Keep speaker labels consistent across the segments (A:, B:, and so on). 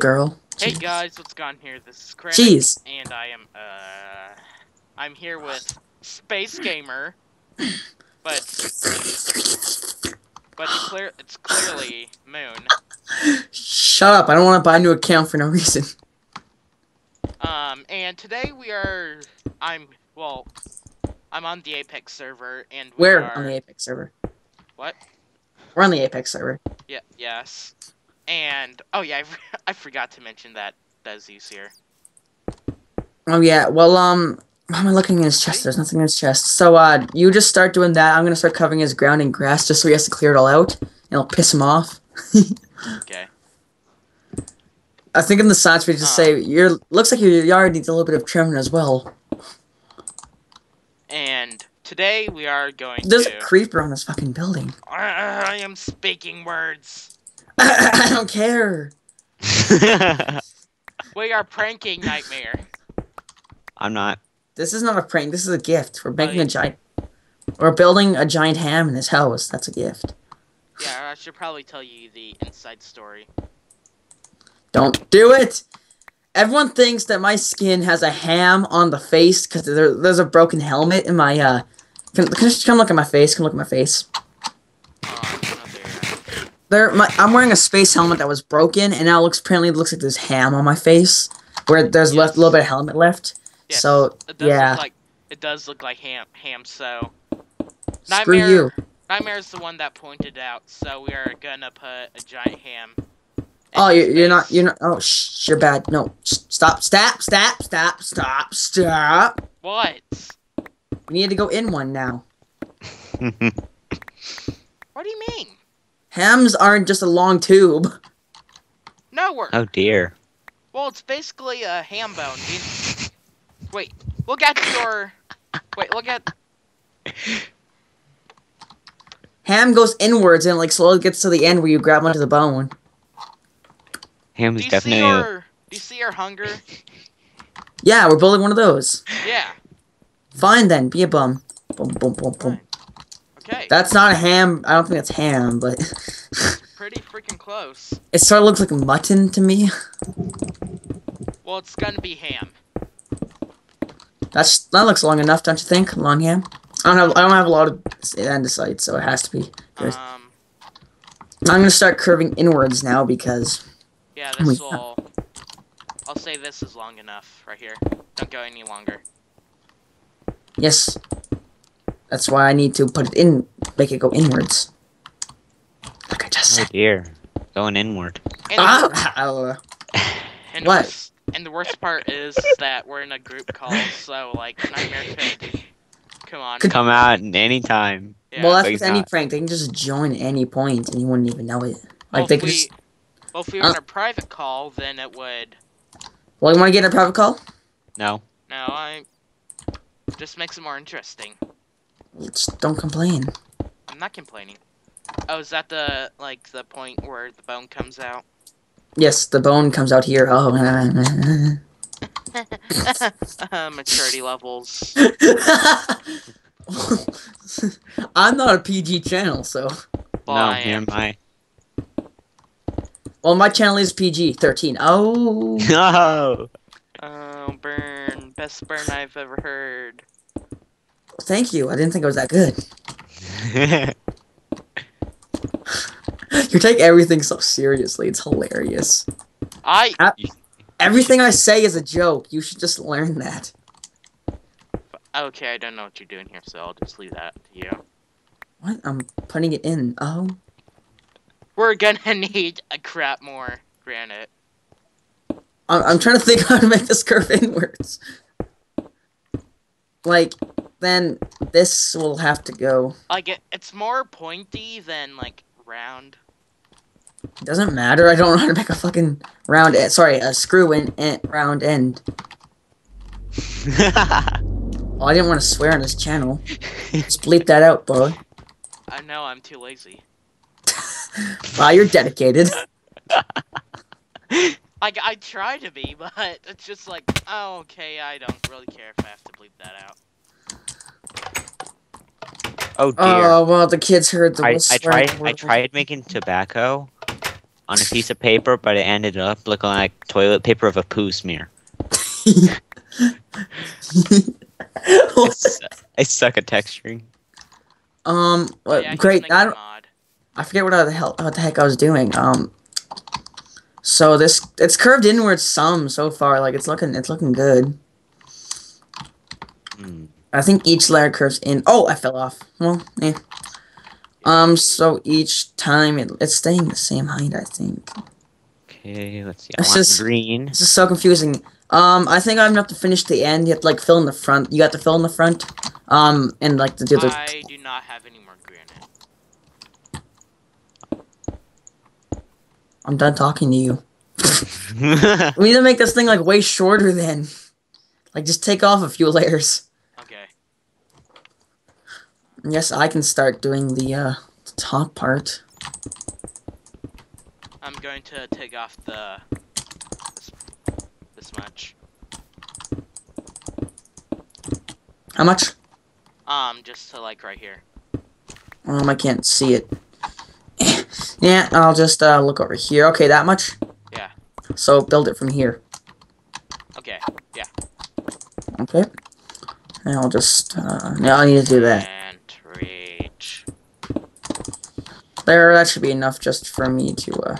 A: girl.
B: Hey guys, what's going on here? This is Chris,
A: Jeez.
B: and I am uh, I'm here with Space Gamer, but but it's clear it's clearly Moon.
A: Shut up! I don't want to buy a new account for no reason.
B: Um, and today we are I'm well, I'm on the Apex server, and we
A: Where
B: are
A: on the Apex server?
B: what?
A: We're on the Apex server.
B: Yeah, yes, and oh yeah, I, I forgot to mention that Desi's here.
A: Oh yeah. Well, um, why am I looking in his chest? There's nothing in his chest. So, uh, you just start doing that. I'm gonna start covering his ground in grass just so he has to clear it all out, and it'll piss him off.
B: Okay.
A: I think in the science we just
B: Huh.
A: say your looks like your yard needs a little bit of trimming as well.
B: And today we are going
A: There's
B: to.
A: a creeper on this fucking building.
B: I am speaking words.
A: I don't care.
B: We are pranking Nighttmaire.
C: I'm not.
A: This is not a prank. This is a gift. We're making a giant. We're building a giant ham in his house. That's a gift.
B: Yeah, I should probably tell you the inside story.
A: Don't do it. Everyone thinks that my skin has a ham on the face because there, there's a broken helmet in my. uh Come, come, come look at my face. Come look at my face.
B: Dear.
A: There, my, I'm wearing a space helmet that was broken, and now it looks apparently it looks like there's ham on my face, where there's left a
B: Yes.
A: little bit of helmet left.
B: Yes,
A: So
B: it does
A: yeah,
B: look like it does look like ham. Ham. So
A: screw
B: Nighttmaire-
A: you.
B: Nighttmaire's the one that pointed out. So we are gonna put a giant ham.
A: Oh, you're, you're not. You're not. Oh, shh, you're bad. No, s- stop, stop, stop, stop, stop, stop.
B: What?
A: We need to go in one now.
B: What do you mean?
A: Hams aren't just a long tube.
B: No, we're
C: oh dear.
B: well. It's basically a ham bone. You- Wait, look at your. Wait, look at.
A: Ham goes inwards and like slowly gets to the end where you grab onto the bone.
C: Ham's
B: Do you see
C: definitely.
B: your? Do you see your hunger?
A: Yeah, we're building one of those.
B: Yeah.
A: Fine then, be a bum. Boom, boom, boom, boom.
B: Okay.
A: That's not a ham. I don't think that's ham, but it's
B: Pretty freaking close.
A: it sort of looks like mutton to me.
B: Well, it's gonna be ham.
A: That's that looks long enough, don't you think? Long ham. I don't have. I don't have a lot of andesite, so it has to be. Good.
B: Um.
A: I'm gonna start curving inwards now because
B: Yeah,
A: Oh
B: this will. I'll say this is long enough right here. Don't go any longer.
A: yes, that's why I need to put it in, make it go inwards. Like I just
C: Oh
A: said.
C: dear. Going inward.
B: And,
A: Ah! uh,
B: and
A: what?
B: what's- And the worst part is that we're in a group call, so like Nighttmaire could. Come on.
C: Come out anytime.
B: Yeah.
A: well, that's with any prank. They can just join at any point and you wouldn't even know it.
B: well,
A: Like they
B: if
A: could
B: we,
A: just.
B: well, if we were
A: Uh.
B: in a private call, then it would.
A: Well, you want to get a private call?
C: No.
B: No, I. Just makes it more interesting.
A: Just don't complain.
B: I'm not complaining. Oh, is that the like the point where the bone comes out?
A: Yes, the bone comes out here. Oh.
B: Maturity levels.
A: I'm not a PG channel, so.
B: Well,
C: no,
B: I am.
C: my.
A: Well, my channel is PG 13. Oh.
C: No.
B: Oh, burn! Best burn I've ever heard.
A: Thank you. I didn't think it was that good. You take everything so seriously. It's hilarious.
B: I
A: Everything I say is a joke. You should just learn that.
B: okay. I don't know what you're doing here, so I'll just leave that to you.
A: What? I'm putting it in. Oh.
B: We're gonna need a crap more granite.
A: I'm, I'm trying to think how to make this curve inwards. Like, then this will have to go.
B: Like it, it's more pointy than like round.
A: Doesn't matter. I don't know how to make a fucking round. End. Sorry, a screw in, en- round end. Oh, I didn't want to swear on this channel. Just bleep that out, boy.
B: I know I'm too lazy.
A: Wow, you're dedicated.
B: Like I try to be, but it's just like, oh, okay, I don't really care if I have to bleep that out.
C: Oh dear.
A: Oh well, the kids heard the
C: I, I tried. I tried making tobacco on a piece of paper, but it ended up looking like toilet paper of a poo smear. I su- I suck at texturing.
A: um, what-
B: yeah,
A: great.
B: make
A: I
B: a
A: don't.
B: mod.
A: I forget what the hell what the heck I was doing. Um, so this it's curved inwards some so far. Like it's looking it's looking good.
C: Hmm.
A: I think each layer curves in. Oh, I fell off. Well, yeah. Um, so each time it, it's staying the same height. I think.
C: Okay, let's see. I
A: It's
C: want
A: just-
C: green.
A: This is so confusing. Um, I think I'm gonna to finish the end. You have to like fill in the front. You got to fill in the front. Um, and like to do the.
B: I do not have any more granite.
A: I'm done talking to you. We need to make this thing like way shorter then. Like just take off a few layers. Yes, I can start doing the uh the top part.
B: I'm going to take off the this, this much.
A: How much?
B: Um, just to like right here.
A: Um, I can't see it. yeah, I'll just uh look over here. Okay, that much.
B: Yeah.
A: So build it from here.
B: Okay. Yeah.
A: Okay. And I'll just uh yeah, I need to do that.
B: And reach.
A: There, that should be enough just for me to uh.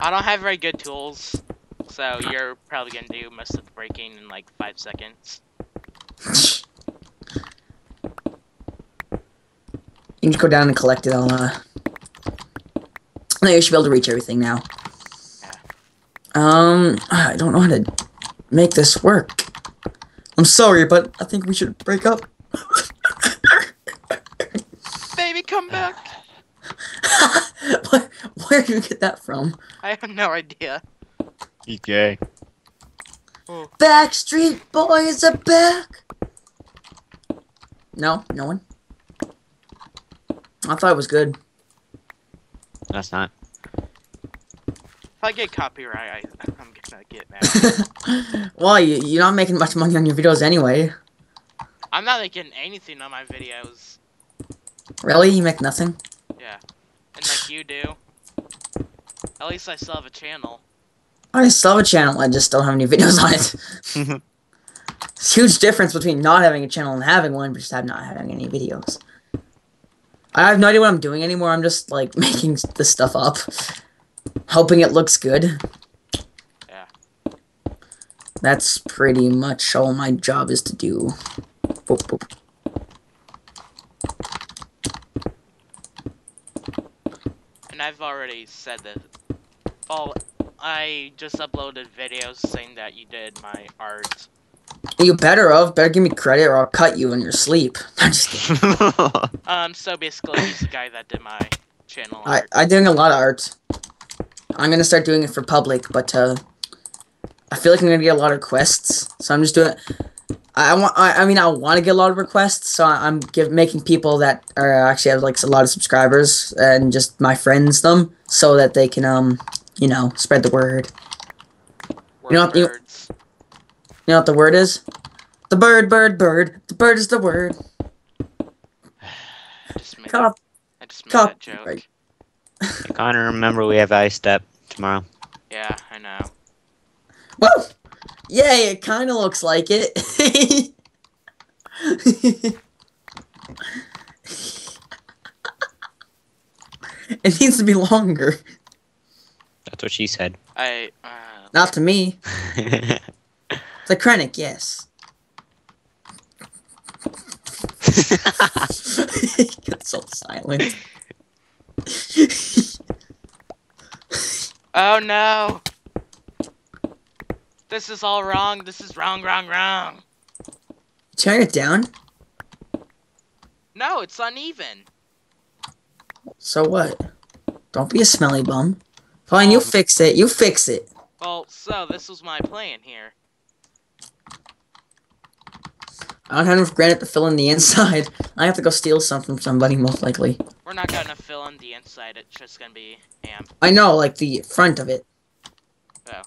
B: I don't have very good tools, so you're probably gonna do most of the breaking in like five seconds.
A: You can just go down and collect it. I'll uh. Think I should be able to reach everything now. Um, I don't know how to make this work. I'm sorry, but I think we should break up.
B: Baby, come back!
A: Where, where did you get that from?
B: I have no idea.
C: Okay.
A: Backstreet Boys are back. No, no one. I thought it was good.
C: That's not.
B: If I get copyright, I, I'm gonna get mad.
A: Why? You, you're not making much money on your videos anyway.
B: I'm not making anything on my videos.
A: Really? You make nothing?
B: Yeah. And like you do. At least I still have a channel.
A: I still have a channel. I just don't have any videos on it. It's a huge difference between not having a channel and having one, but just have not having any videos. I have no idea what I'm doing anymore. I'm just like making this stuff up, hoping it looks good.
B: Yeah.
A: That's pretty much all my job is to do. Boop, boop.
B: And I've already said that. Oh, I just uploaded videos saying that you did my art.
A: You better of. Better give me credit or I'll cut you in your sleep. I'm just kidding.
B: Um, so basically, he's the guy that did my channel
A: I,
B: art.
A: I'm doing a lot of art. I'm gonna start doing it for public, but uh, I feel like I'm gonna get a lot of requests, so I'm just doing. I I want. I, I mean, I want to get a lot of requests, so I- I'm give, making people that are actually have like a lot of subscribers and just my friends them, so that they can um, you know, spread the word.
B: Word
A: you know, you-
B: birds.
A: You know what the word is? The bird, bird, bird. The bird is the word.
B: I just made,
A: Cop,
B: I just made
A: cop-
B: that joke.
A: right.
C: Connor, remember we have ice step tomorrow.
B: Yeah, I know.
A: Well, yay! It kind of looks like it. it needs to be longer.
C: That's what she said.
B: I. Uh,
A: Not to me. The Crenick, yes. he gets so silent.
B: oh no! This is all wrong. This is wrong, wrong, wrong.
A: Turn it down.
B: No, it's uneven.
A: So what? Don't be a smelly bum. Fine, you
B: Oh.
A: fix it. You fix it.
B: Well, so this was my plan here.
A: I don't have enough granite to fill in the inside. I have to go steal some from somebody, most likely.
B: We're not gonna fill in the inside. It's just gonna be ham.
A: I know, like the front of it.
B: Oh.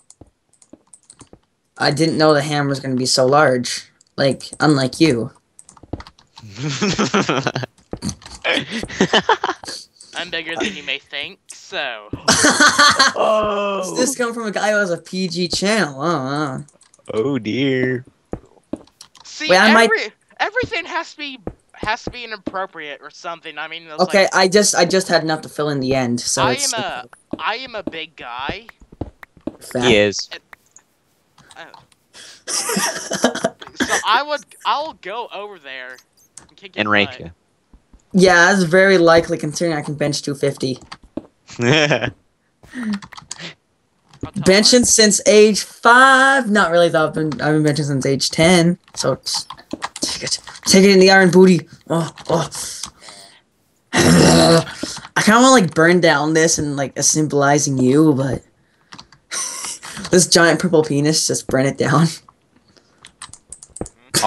A: I didn't know the hammer was going to be so large. Like, unlike you.
B: I'm bigger than you may think, so.
C: Oh.
A: Does this come from a guy who has a PG channel? Uh,
C: Oh dear.
B: See,
A: Wait, I might-
B: everything has to be has to be inappropriate or something. I mean,
A: okay,
B: like,
A: I just I just had enough to fill in the end, so
B: I
A: it's
B: am a I am a big guy.
A: fat.
C: He is.
B: So I would I'll go over there and kick your
C: And rake
B: butt.
C: you.
A: Yeah, that's very likely considering I can bench 250.
B: I'll
A: Benching since age five. Not really though. I've been I've been benching since age ten. So take it, take it in the iron booty. Oh, oh. I kind of want to like burn down this and like symbolizing you, but this giant purple penis just burn it down.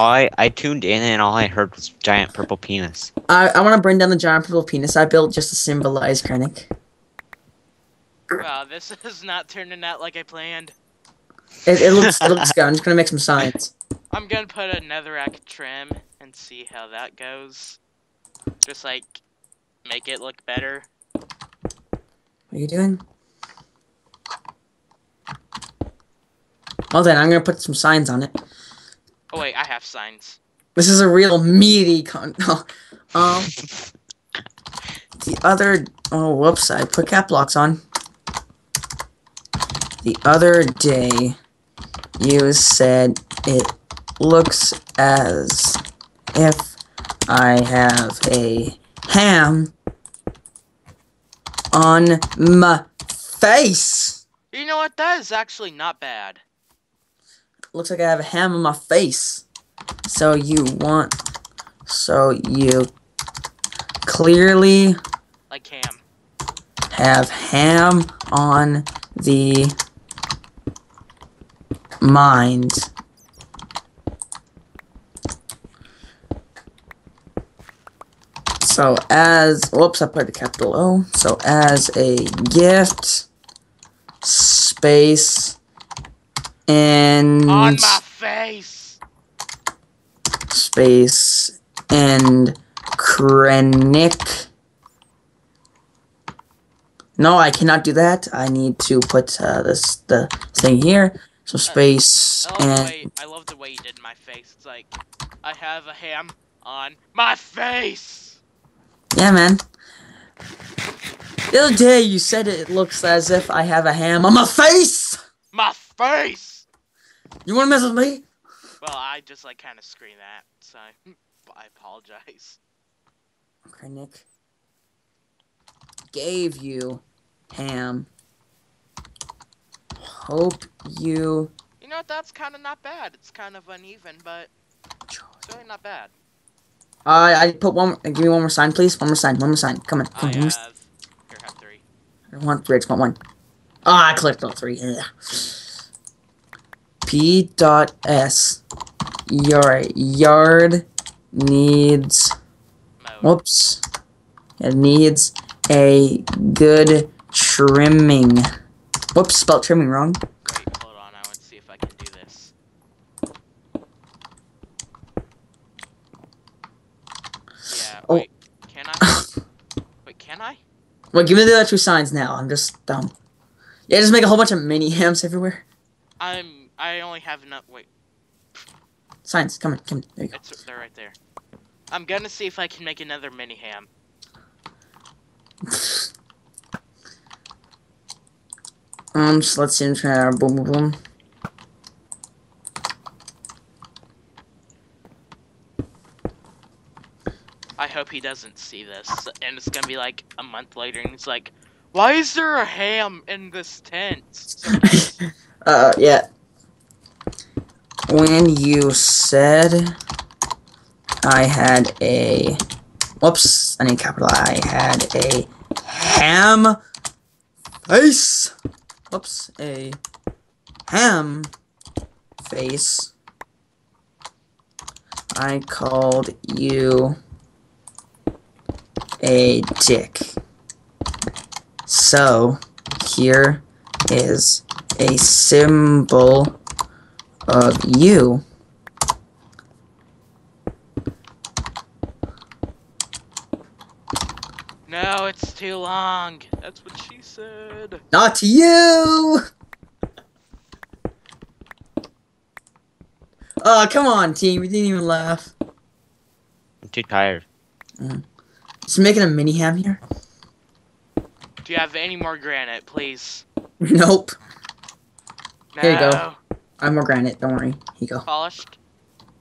C: I I tuned in and all I heard was giant purple penis.
A: I I want to burn down the giant purple penis I built just to symbolize Crenick.
B: Wow, this is not turning out like I planned.
A: It, it looks it looks good. I'm just gonna make some signs.
B: I'm gonna put a netherrack trim and see how that goes. Just like make it look better.
A: What are you doing? Well then, I'm gonna put some signs on it.
B: Oh wait, I have signs.
A: This is a real meaty con. um, the other. Oh, whoops! I put cap locks on. The other day, you said it looks as if I have a ham on my face.
B: You know what? That is actually not bad.
A: Looks like I have a ham on my face. So you want. So you clearly
B: Like ham.
A: have ham on the mind. So as whoops, I put the capital O. So as a gift, space, and
B: On my face.
A: space and Crenick. No, I cannot do that. I need to put uh, this the thing here. So space
B: I love, the
A: and
B: way, I love the way you did my face. It's like, I have a ham on my face.
A: yeah, man. The other day you said it looks as if I have a ham on my face.
B: My face.
A: You want to mess with me?
B: Well, I just like kind of scream that, so I, I apologize.
A: Crenick gave you ham. Hope you
B: You know what? That's kind of not bad. It's kind of uneven, but it's really not bad.
A: Uh, I put one. Give me one more sign, please. One more sign. One more sign. Come on. Come
B: I
A: on. one more s-
B: have. Here, have three.
A: I don't want three. I just want one. Ah, I clicked all three. Ugh. P dot S. Your yard needs. Whoops. It needs a good trimming. Whoops, spelled trimming wrong.
B: Wait, hold on. I want to see if I can do this. Yeah.
A: Oh.
B: Wait. Can I? wait, can I?
A: Well, give me the other two signs now. I'm just dumb. Yeah, just make a whole bunch of mini hams everywhere.
B: I'm. I only have enough. Wait.
A: Signs. Come on. Come on. There you go.
B: It's they're right there. I'm gonna see if I can make another mini ham.
A: Um, just let's see. I'm trying to boom, boom, boom.
B: I hope he doesn't see this, and it's gonna be like a month later, and he's like, "Why is there a ham in this tent?"
A: Uh, yeah. When you said I had a, whoops, I need capital. I had a ham face. Whoops, a ham face. I called you a dick. So here is a symbol of you.
B: No, it's too long. That's what she said.
A: Not to you! Oh, come on, team. You didn't even laugh.
C: I'm too tired. Mm.
A: Just making a mini ham here?
B: Do you have any more granite, please?
A: Nope.
B: No.
A: Here you go. I have more granite. Don't worry. Here you go.
B: Polished?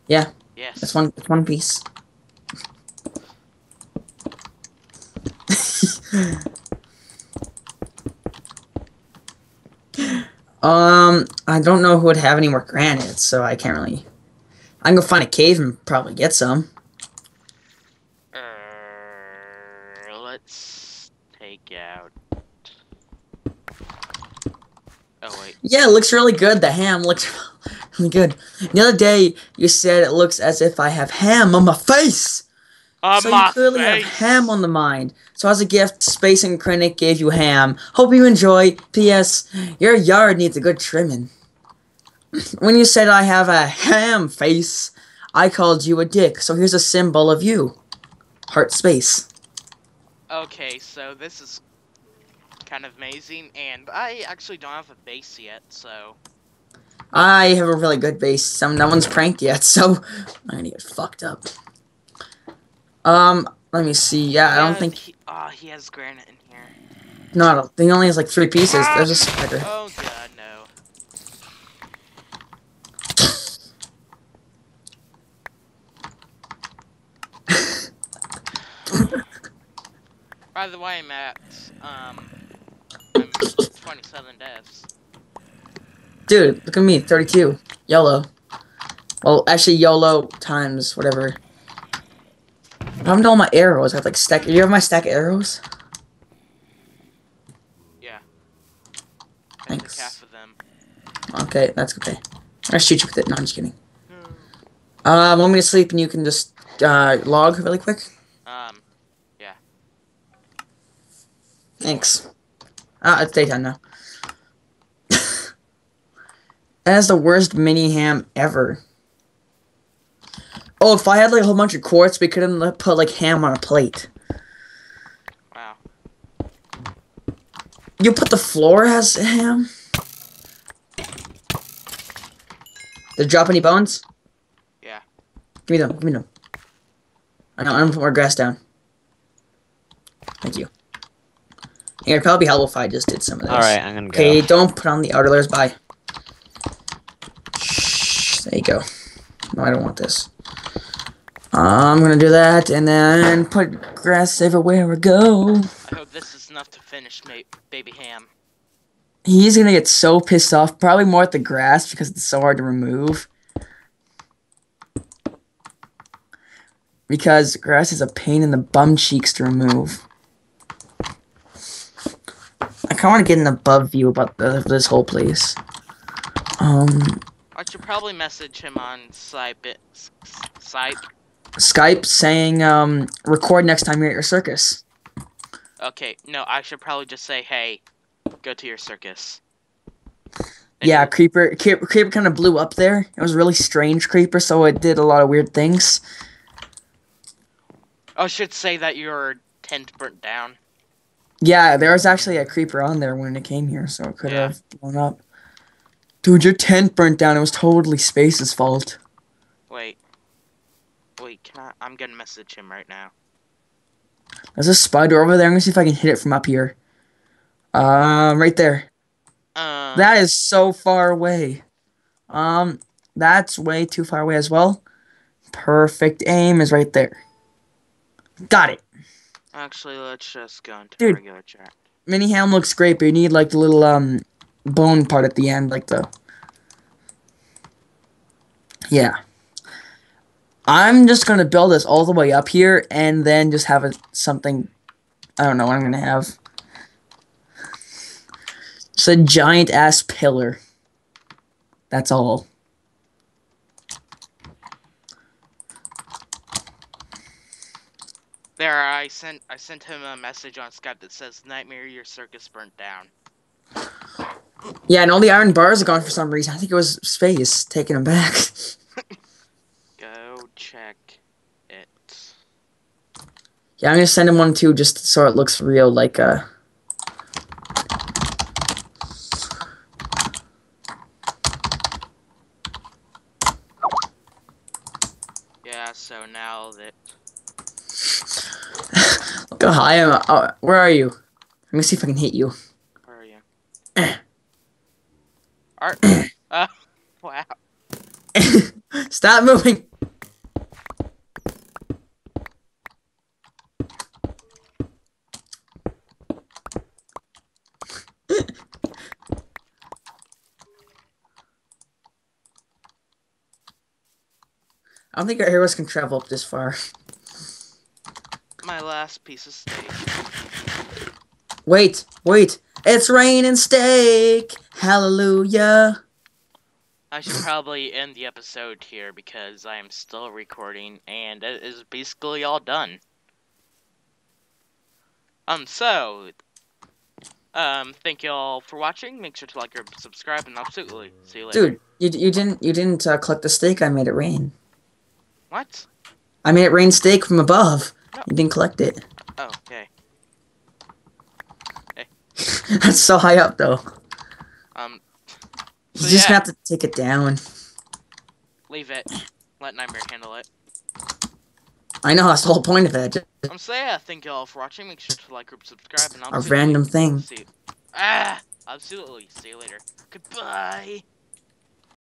A: Yeah.
B: Yes.
A: That's one. That's one piece. um, I don't know who would have any more granite, so I can't really. I can go find a cave and probably get some.
B: Uh, let's take out. Oh wait.
A: Yeah, it looks really good. The ham looks really good. The other day, you said it looks as if I have ham on my face.
B: On
A: so
B: my
A: you clearly
B: face.
A: have ham on the mind. So as a gift, Space and Crenick gave you ham. Hope you enjoy. P.S. Your yard needs a good trimming. when you said I have a ham face, I called you a dick. So here's a symbol of you. Heart space.
B: Okay, so this is kind of amazing, and I actually don't have a base yet, so
A: I have a really good base. Some no one's pranked yet, so I'm gonna get fucked up. Um, let me see. Yeah, I don't think
B: He, oh, he has granite in here.
A: No, I don't He only has like three pieces. There's a spider.
B: Oh god, no. By the way, Matt, um, 27 deaths.
A: Dude, look at me, 32. YOLO. Well, actually, YOLO times whatever. What happened to all my arrows? I have like stack. You have my stack of arrows?
B: Yeah.
A: Thanks.
B: half of them.
A: Okay, that's okay. Gonna shoot you with it. No, I'm just kidding. Uh, want me to sleep and you can just uh, log really quick?
B: Um, yeah.
A: Thanks. Ah, it's daytime now. that is the worst mini ham ever. Oh, if I had like a whole bunch of quartz, we could have put like ham on a plate.
B: wow.
A: You put the floor as ham? Did it drop any bones?
B: Yeah.
A: Give me them. Give me them. I know. I'm gonna put more grass down. Thank you. Here, it'd probably be helpful if I just did some of this.
C: Alright, I'm gonna go.
A: Okay, don't put on the outer layers. Bye. Shh, there you go. No, I don't want this. I'm gonna do that and then put grass everywhere we go.
B: I hope this is enough to finish ma- Baby Ham.
A: He's gonna get so pissed off, probably more at the grass because it's so hard to remove. Because grass is a pain in the bum cheeks to remove. I kinda wanna get an above view about the, this whole place. Um,
B: I should probably message him on Skype. Skype.
A: Skype saying, um, record next time you're at your circus.
B: Okay, no, I should probably just say, hey, go to your circus. And
A: Yeah, Creeper, Creeper, Creeper kind of blew up there. It was a really strange Creeper, so it did a lot of weird things.
B: I should say that your tent burnt down.
A: Yeah, there was actually a creeper on there when it came here, so it could
B: Yeah.
A: have blown up. Dude, your tent burnt down. It was totally Space's fault.
B: Wait. Wait, can I? I'm gonna message him right now.
A: There's a spider over there. I'm gonna see if I can hit it from up here. Um, right there.
B: Um,
A: That is so far away. Um, that's way too far away as well. Perfect aim is right there. Got it.
B: Actually, let's just go into
A: Dude.
B: regular chat.
A: Mini ham looks great, but you need like the little um bone part at the end, like the yeah. I'm just gonna build this all the way up here, and then just have it something. I don't know what I'm gonna have. It's a giant ass pillar. That's all.
B: There, I sent I sent him a message on Skype that says Nighttmaire, your circus burnt down.
A: Yeah, and all the iron bars are gone for some reason. I think it was space taking them back.
B: Go check it.
A: Yeah, I'm gonna send him one too, just so it looks real. Like uh.
B: Yeah, so now that
A: Look how high I am. Oh, where are you? Let me see if I can hit you.
B: where are you? Art. uh, wow.
A: Stop moving. I don't think our heroes can travel up this far.
B: Last piece of steak.
A: Wait, wait. It's raining steak. Hallelujah.
B: I should probably end the episode here because I am still recording and it is basically all done. Um, so, um, thank you all for watching. Make sure to like or subscribe, and absolutely see you later.
A: Dude, you, you didn't you didn't uh, collect the steak. I made it rain.
B: What?
A: I made it rain steak from above.
B: No.
A: You didn't collect it.
B: Oh, okay.
A: That's so high up though.
B: Um,
A: You just
B: yeah.
A: have to take it down.
B: leave it. Let Nighttmaire handle it.
A: I know that's the whole point of it. Just
B: Um, so yeah, thank you all for watching. Make sure to like or subscribe, and
A: a
B: absolutely
A: random thing.
B: see you. Ah, absolutely. See you later. Goodbye.